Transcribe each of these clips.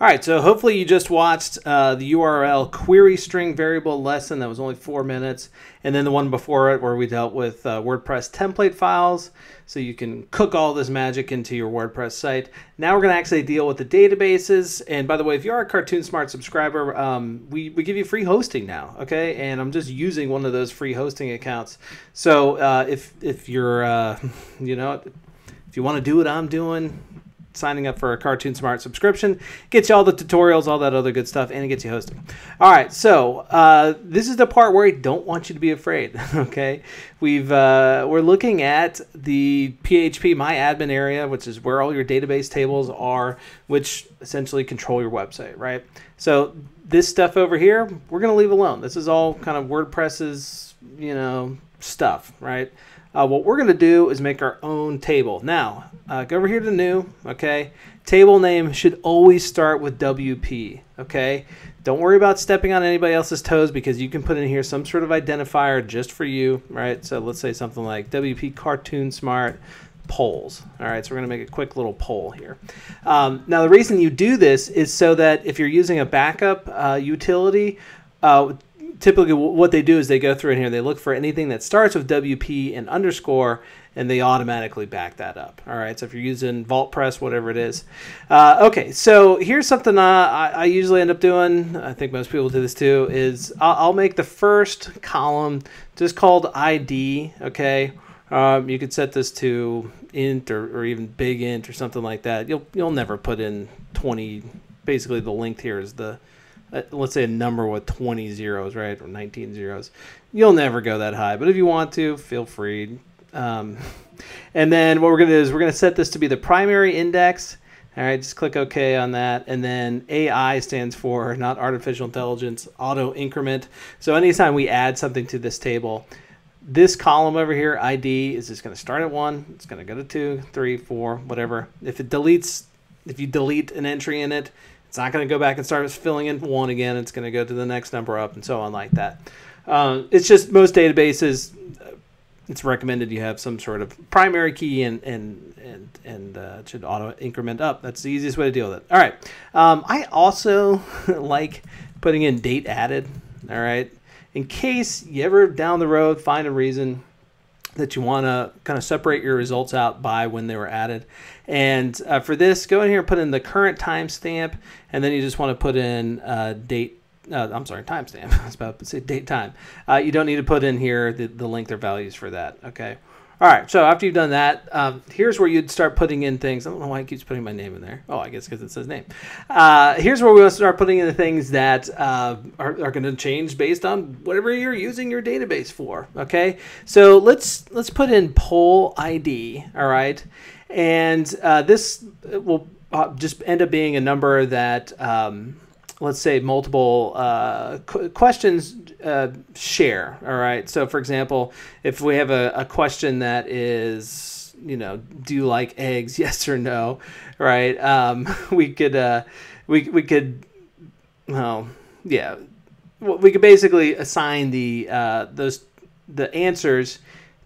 All right, so hopefully you just watched uh, the URL query string variable lesson that was only four minutes, and then the one before it where we dealt with uh, WordPress template files, so you can cook all this magic into your WordPress site. Now we're going to actually deal with the databases. And by the way, if you are a CartoonSmart subscriber, um, we, we give you free hosting now, okay? And I'm just using one of those free hosting accounts. So uh, if if you're, uh, you know, if you want to do what I'm doing, signing up for a CartoonSmart subscription. Gets you all the tutorials, all that other good stuff, and it gets you hosting. All right, so uh, this is the part where I don't want you to be afraid. Okay, we've uh, we're looking at the phpMyAdmin area, which is where all your database tables are, which essentially control your website, right? So this stuff over here, we're gonna leave alone. This is all kind of WordPress's, you know, stuff, right? Uh, what we're going to do is make our own table. Now, uh, go over here to new, okay? Table name should always start with WP, okay? Don't worry about stepping on anybody else's toes because you can put in here some sort of identifier just for you, right? So let's say something like WP CartoonSmart polls. All right, so we're going to make a quick little poll here. Um, now, the reason you do this is so that if you're using a backup uh, utility, uh, typically what they do is they go through in here, they look for anything that starts with WP and underscore, and they automatically back that up. All right, so if you're using VaultPress, whatever it is. Uh, okay, so here's something I, I, usually end up doing. I think most people do this too. Is I'll, I'll make the first column just called ID. Okay, um, you could set this to int or, or even big int or something like that. You'll you'll never put in 20. Basically, the length here is the uh, let's say a number with 20 zeros, right, or 19 zeros. You'll never go that high, but if you want to, feel free. Um, and then what we're going to do is we're going to set this to be the primary index. All right, just click OK on that. And then AI stands for not artificial intelligence, auto increment. So anytime we add something to this table, this column over here, ID, is just going to start at one. It's going to go to two, three, four, whatever. If it deletes, if you delete an entry in it, it's not going to go back and start filling in one again. It's going to go to the next number up and so on like that. Uh, it's just most databases. Uh, it's recommended you have some sort of primary key and and and and uh, should auto increment up. That's the easiest way to deal with it. All right. Um, I also like putting in date added. All right. In case you ever down the road find a reason that you want to kind of separate your results out by when they were added. And uh, for this, go in here and put in the current timestamp, and then you just want to put in uh, date. Uh, I'm sorry, timestamp. I was about to say date time. Uh, you don't need to put in here the, the length or values for that. Okay. All right, so after you've done that, um, here's where you'd start putting in things. I don't know why it keeps putting my name in there. Oh, I guess because it says name. Uh, here's where we want to start putting in the things that uh, are, are going to change based on whatever you're using your database for. Okay, so let's let's put in poll ID. All right, and uh, this will uh, just end up being a number that. Um, let's say multiple uh, qu- questions uh, share. All right. So, for example, if we have a, a, question that is, you know, do you like eggs? Yes or no? Right. Um, we could, uh, we we could, well, yeah, we could basically assign the uh, those the answers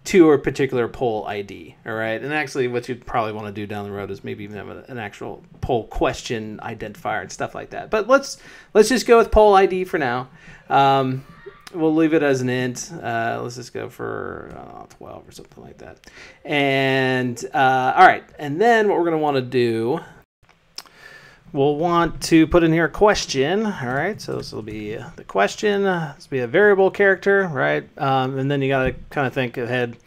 to a particular poll ID. All right, and actually, what you'd probably want to do down the road is maybe even have an actual poll question identifier and stuff like that. But let's let's just go with poll ID for now. Um, we'll leave it as an int. Uh, let's just go for uh, 12 or something like that. And uh, all right, and then what we're going to want to do we'll want to put in here a question. All right, so this will be the question. This will be a variable character, right? Um, and then you got to kind of think ahead.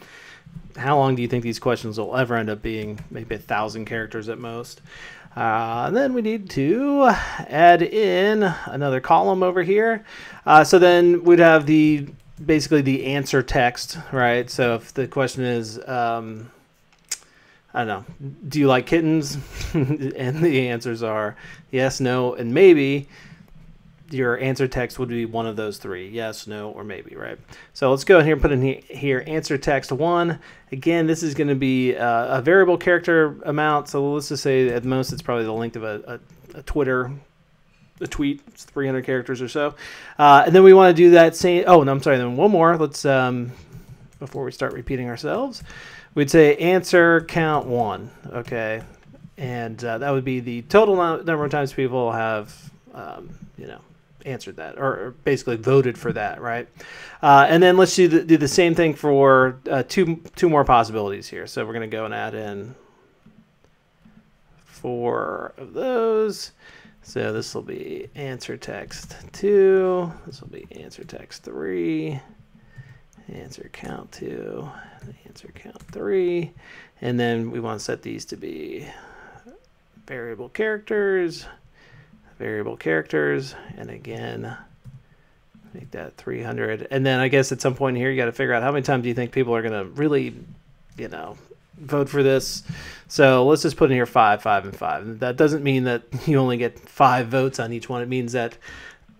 How long do you think these questions will ever end up being? Maybe a thousand characters at most. Uh, and then we need to add in another column over here. Uh, so then we'd have the basically the answer text, right? So if the question is, um, I don't know. Do you like kittens? and the answers are yes, no, and maybe. Your answer text would be one of those three yes, no, or maybe, right? So let's go in here and put in here answer text one. Again, this is going to be a, a, variable character amount. So let's just say at most it's probably the length of a, a, a Twitter a tweet. It's 300 characters or so. Uh, and then we want to do that same. Oh, no, I'm sorry. Then one more. Let's um, before we start repeating ourselves. We'd say answer count one. Okay. and uh, that would be the total number of times people have, um, you know, answered that or, basically voted for that, right? Uh, and then let's do the, do the same thing for uh, two two more possibilities here. So we're going to go and add in four of those. So this will be answer text two. This will be answer text three. Answer count two. Answer count three. And then we want to set these to be variable characters, variable characters, and again, make that 300. And then I guess at some point here, you got to figure out how many times do you think people are going to really, you know, vote for this. So let's just put in here five, five, and five. That doesn't mean that you only get five votes on each one. It means that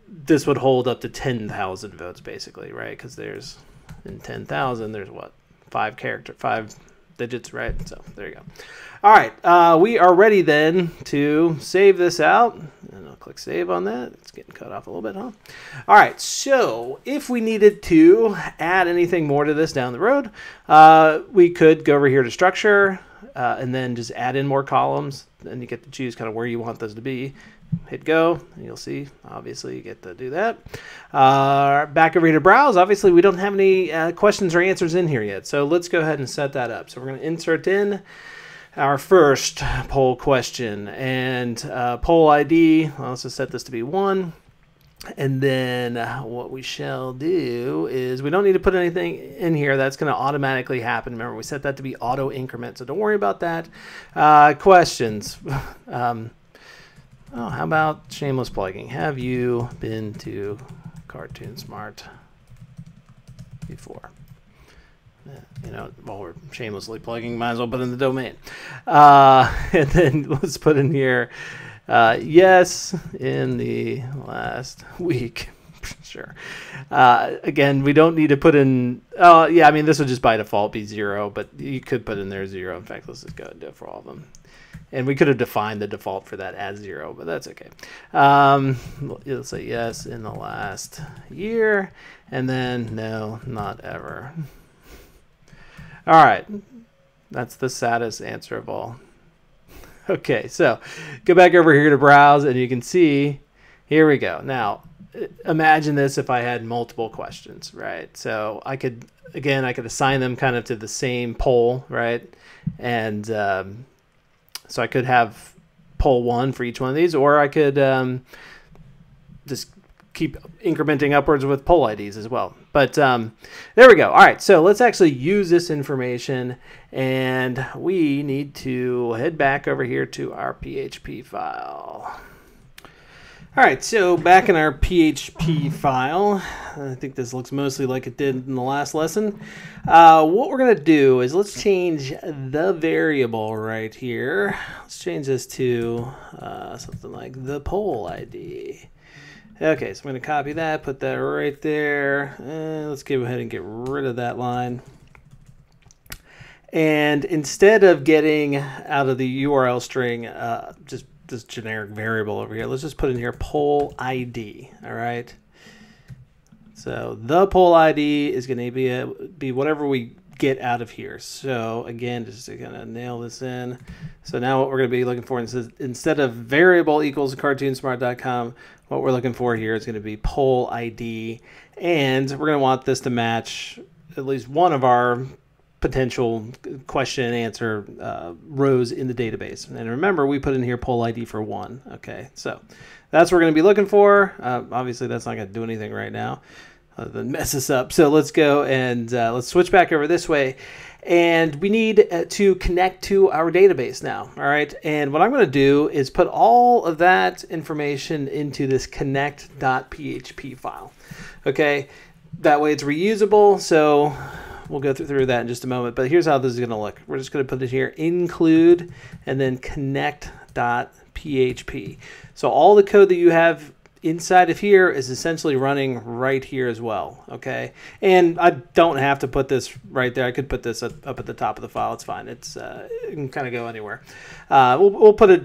this would hold up to 10,000 votes, basically, right? Because there's in 10,000, there's what? Five character, five digits, right? So there you go. All right, uh, we are ready then to save this out. And I'll click save on that. It's getting cut off a little bit, huh? All right, so if we needed to add anything more to this down the road, uh, we could go over here to structure uh, and then just add in more columns. Then you get to choose kind of where you want those to be hit go and you'll see obviously you get to do that uh, back over here to browse obviously we don't have any uh, questions or answers in here yet so let's go ahead and set that up so we're going to insert in our first poll question and uh, poll id let's just set this to be one and then uh, what we shall do is we don't need to put anything in here. That's going to automatically happen. Remember, we set that to be auto increment, so don't worry about that. Uh, questions. Um, Oh, how about shameless plugging? Have you been to CartoonSmart before? you know, while we're shamelessly plugging, might as well put in the domain. Uh, and then let's put in here, uh, yes, in the last week. sure. Uh, again, we don't need to put in. Oh, yeah. I mean, this would just by default be zero, but you could put in there zero. In fact, let's just go and do it for all of them and we could have defined the default for that as zero, but that's okay. Um, let's say yes in the last year, and then no, not ever. All right, that's the saddest answer of all. Okay, so go back over here to browse, and you can see, here we go. Now, imagine this if I had multiple questions, right? So I could, again, I could assign them kind of to the same poll, right? And um, so I could have poll one for each one of these, or I could um, just keep incrementing upwards with poll IDs as well. But um, there we go. All right, so let's actually use this information, and we need to head back over here to our PHP file. All right, so back in our PHP file, I think this looks mostly like it did in the last lesson. Uh, what we're going to do is let's change the variable right here. Let's change this to uh, something like the poll ID. Okay, so I'm going to copy that, put that right there. Uh, let's go ahead and get rid of that line. And instead of getting out of the URL string, uh, just this generic variable over here. Let's just put in here poll ID. All right. So the poll ID is going to be a, be whatever we get out of here. So again, just of nail this in. So now what we're going to be looking for is instead of variable equals cartoonsmart.com, what we're looking for here is going to be poll ID, and we're going to want this to match at least one of our potential question and answer uh, rows in the database. And remember, we put in here poll ID for one. Okay, so that's what we're going to be looking for. Uh, obviously, that's not going to do anything right now other than mess us up. So let's go and uh, let's switch back over this way. And we need uh, to connect to our database now. All right. And what I'm going to do is put all of that information into this connect.php file. Okay. That way it's reusable. So we'll go through that in just a moment. But here's how this is going to look. We're just going to put it here, include, and then connect.php. So all the code that you have inside of here is essentially running right here as well. Okay, and I don't have to put this right there. I could put this up, at the top of the file. It's fine. It's uh, it can kind of go anywhere. Uh, we'll, we'll put it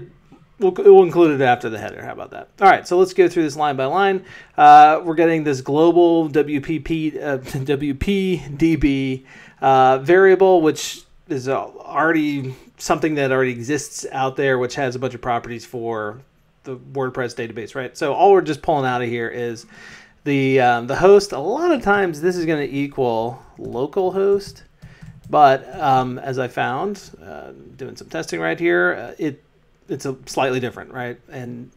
We'll, we'll, include it after the header. How about that? All right, so let's go through this line by line. Uh, we're getting this global WPP, uh, WPDB uh, variable, which is already something that already exists out there, which has a bunch of properties for the WordPress database, right? So all we're just pulling out of here is the um, the host. A lot of times this is going to equal local host, but um, as I found uh, doing some testing right here, uh, it it's a slightly different, right? And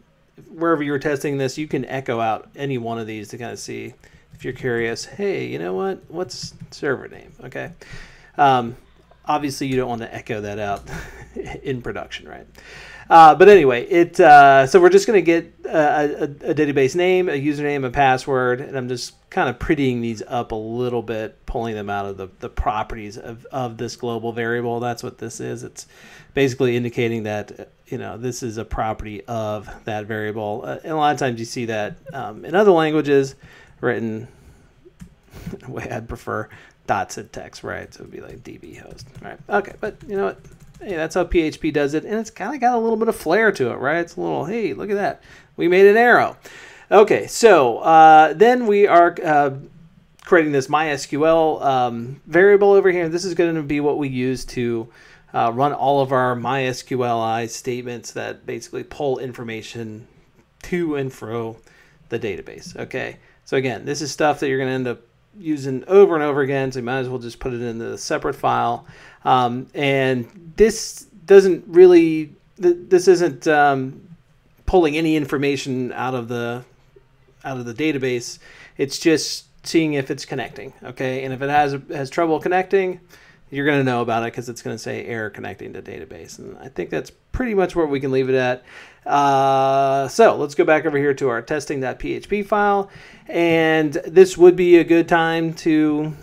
wherever you're testing this, you can echo out any one of these to kind of see if you're curious. Hey, you know what? What's server name? Okay. Um, obviously, you don't want to echo that out in production, right? Uh, but anyway, it uh, so we're just going to get a, a, a, database name, a username, a password, and I'm just kind of prettying these up a little bit, pulling them out of the, the properties of, of this global variable. That's what this is. It's basically indicating that you know this is a property of that variable. Uh, and a lot of times you see that um, in other languages written the way I'd prefer dots dot syntax, right? So it would be like db host, right? Okay, but you know what? Hey, that's how PHP does it, and it's kind of got a little bit of flair to it, right? It's a little, hey, look at that. We made an arrow. Okay, so uh, then we are uh, creating this MySQL um, variable over here. This is going to be what we use to uh, run all of our MySQLi statements that basically pull information to and fro the database. Okay, so again, this is stuff that you're going to end up using over and over again, so you might as well just put it in the separate file. Um, and this doesn't really, this isn't um, pulling any information out of the out of the database. It's just seeing if it's connecting. Okay, and if it has has trouble connecting, you're going to know about it because it's going to say error connecting to database. And I think that's pretty much where we can leave it at. Uh, so let's go back over here to our testing.php file. And this would be a good time to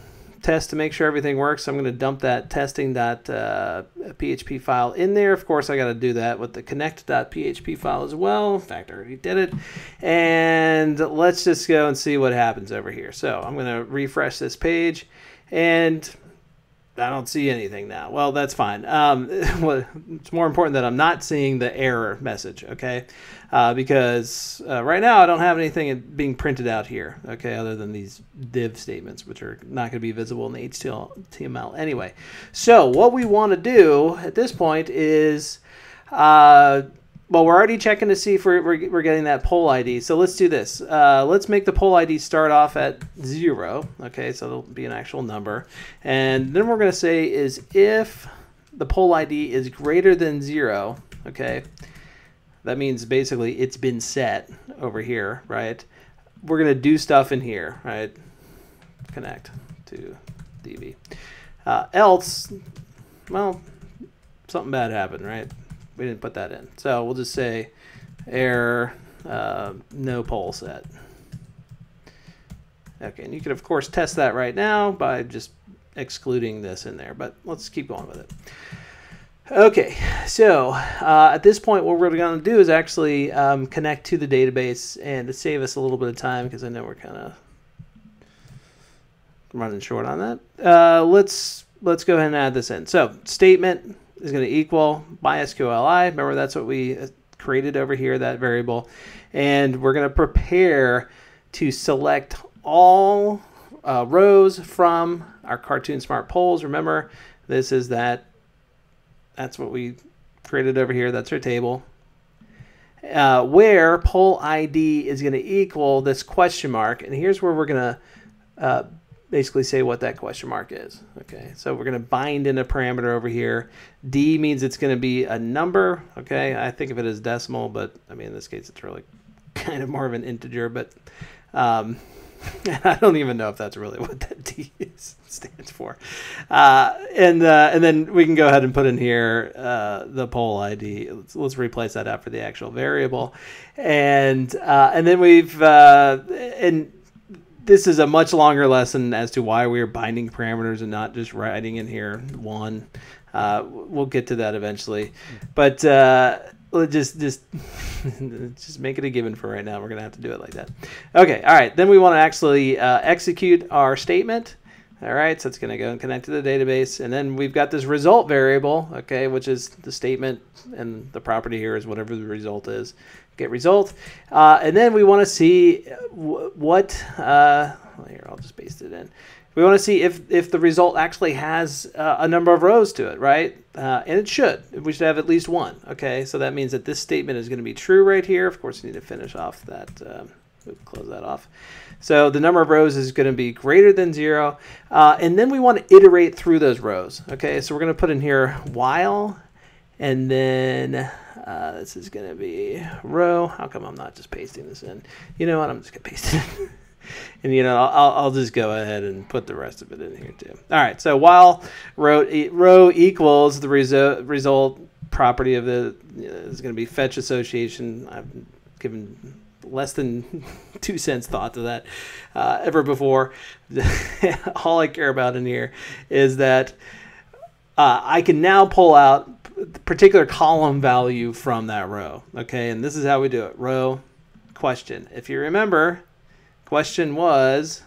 test to make sure everything works. So I'm going to dump that testing.php file in there. Of course, I got to do that with the connect.php file as well. In fact, I already did it. And let's just go and see what happens over here. So I'm going to refresh this page and I don't see anything now. Well, that's fine. Um, it's more important that I'm not seeing the error message, okay? Uh, because uh, right now I don't have anything being printed out here, okay, other than these div statements, which are not going to be visible in the HTML anyway. So what we want to do at this point is uh, well, we're already checking to see if we're, we're, we're, getting that poll ID. So let's do this. Uh, let's make the poll ID start off at zero. Okay, so it'll be an actual number. And then we're going to say is if the poll ID is greater than zero, okay, that means basically it's been set over here, right? We're going to do stuff in here, right? Connect to DB. Uh, else, well, something bad happened, right? We didn't put that in. So we'll just say error, uh, no poll set. Okay, and you can of course test that right now by just excluding this in there, but let's keep going with it. Okay, so uh, at this point, what we're going to do is actually um, connect to the database, and to save us a little bit of time, because I know we're kind of running short on that. Uh, let's let's go ahead and add this in. So statement is going to equal MySQLi. Remember, that's what we uh, created over here, that variable. And we're going to prepare to select all uh, rows from our CartoonSmart Polls. Remember, this is that. That's what we created over here. That's our table. Uh, where poll ID is going to equal this question mark. And here's where we're going to uh, basically say what that question mark is. Okay, so we're going to bind in a parameter over here. D means it's going to be a number. Okay, I think of it as decimal, but I mean in this case it's really kind of more of an integer. But um, I don't even know if that's really what that D is, stands for. Uh, and uh, and then we can go ahead and put in here uh, the poll ID. Let's, let's, replace that after the actual variable, and uh, and then we've uh, and this is a much longer lesson as to why we are binding parameters and not just writing in here one. Uh, we'll get to that eventually, but uh, just just just make it a given for right now. We're gonna have to do it like that. Okay, all right. Then we want to actually uh, execute our statement. All right, so it's going to go and connect to the database. And then we've got this result variable, okay, which is the statement, and the property here is whatever the result is get result. Uh, and then we want to see what, uh, well, here, I'll just paste it in. we want to see if if the result actually has uh, a number of rows to it, right? Uh, and it should. We should have at least one. Okay, so that means that this statement is going to be true right here. Of course, we need to finish off that. Um, close that off. So the number of rows is going to be greater than zero, uh, and then we want to iterate through those rows. Okay, so we're going to put in here while, and then uh, this is going to be row. How come I'm not just pasting this in? You know what? I'm just going to paste it. and you know I'll, I'll just go ahead and put the rest of it in here too. All right, so while row, row equals the result, result property of the is going to be fetch association. I've given less than two cents thought to that uh, ever before. All I care about in here is that uh, I can now pull out particular column value from that row. Okay, and this is how we do it. Row question. If you remember, Question was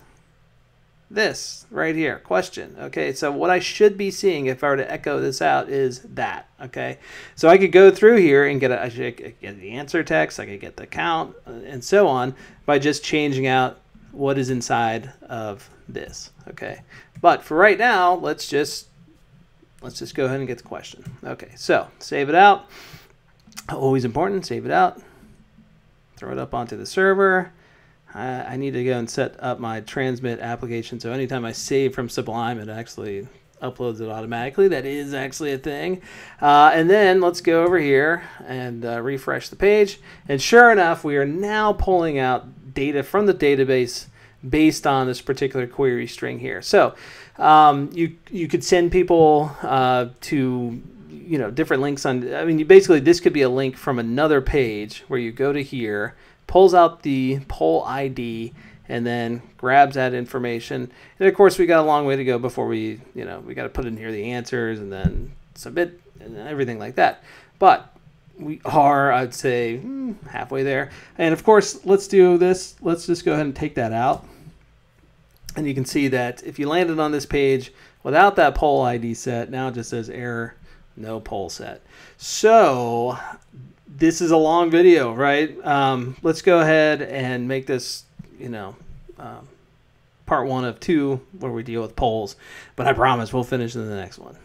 this right here. Question. Okay, so what I should be seeing if I were to echo this out is that. Okay, so I could go through here and get, a, I should get the answer text, I could get the count, uh, and so on by just changing out what is inside of this. Okay, but for right now, let's just let's just go ahead and get the question. Okay, so save it out. Always important. Save it out. Throw it up onto the server. I, I need to go and set up my Transmit application. So anytime I save from Sublime, it actually uploads it automatically. That is actually a thing. Uh, and then let's go over here and uh, refresh the page. And sure enough, we are now pulling out data from the database based on this particular query string here. So um, you you could send people uh, to you know different links on. I mean, basically this could be a link from another page where you go to here pulls out the poll ID and then grabs that information. And of course, we got a long way to go before we, you know, we got to put in here the answers and then submit and everything like that. But we are, I'd say, hmm, halfway there. And of course, let's do this. Let's just go ahead and take that out. And you can see that if you landed on this page without that poll ID set, now it just says error, no poll set. So this is a long video, right? Um, let's go ahead and make this, you know, um, part one of two where we deal with polls. But I promise we'll finish in the next one.